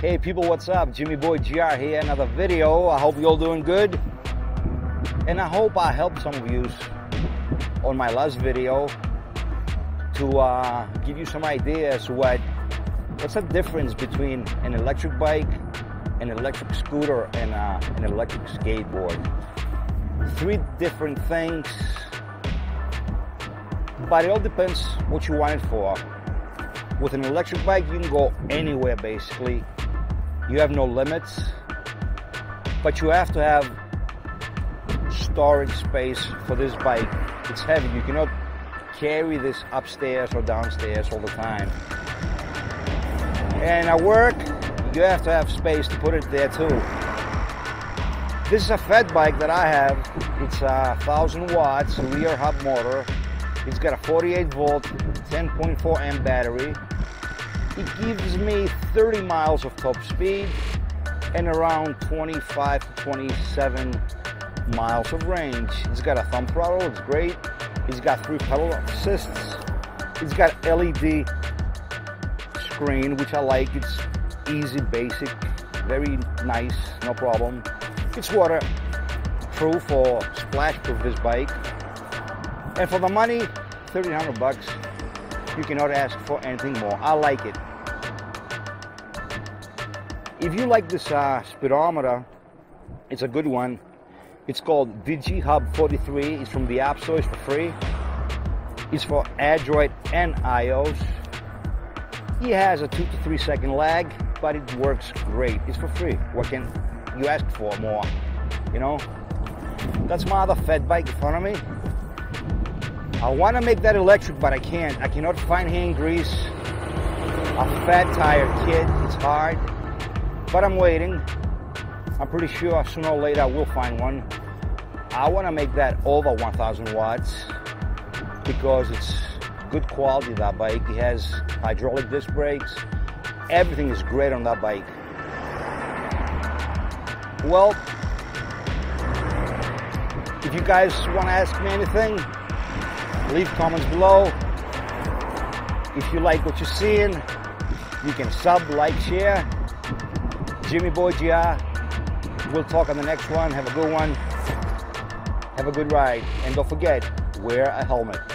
Hey people, what's up? Jimmy Boy GR here, another video. I hope you're all doing good. And I hope I helped some of you on my last video to uh, give you some ideas what what's the difference between an electric bike, an electric scooter, and uh, an electric skateboard. Three different things, but it all depends what you want it for. With an electric bike, you can go anywhere basically. You have no limits, but you have to have storage space for this bike. It's heavy. You cannot carry this upstairs or downstairs all the time. And at work, you have to have space to put it there too. This is a fat bike that I have. It's a 1000 watts rear hub motor. It's got a 48 volt, 10.4 amp battery. It gives me 30 miles of top speed and around 25 to 27 miles of range. It's got a thumb throttle, it's great. It's got three pedal assists. It's got LED screen, which I like. It's easy, basic, very nice, no problem. It's waterproof or splash proof this bike. And for the money, 1300 bucks, you cannot ask for anything more. I like it. If you like this uh, speedometer, it's a good one. It's called VG Hub 43. It's from the App Store. It's for free. It's for Android and iOS. It has a two to three second lag, but it works great. It's for free. What can you ask for more? You know? That's my other fat bike in front of me. I want to make that electric, but I can't. I cannot find hand grease. A fat tire kit. It's hard. But I'm waiting. I'm pretty sure sooner or later I will find one. I want to make that over 1000 watts because it's good quality that bike. It has hydraulic disc brakes. Everything is great on that bike. Well, if you guys want to ask me anything, leave comments below. If you like what you're seeing, you can sub, like, share. Jimmy Boy GR. We'll talk on the next one. Have a good one. Have a good ride. And don't forget, wear a helmet.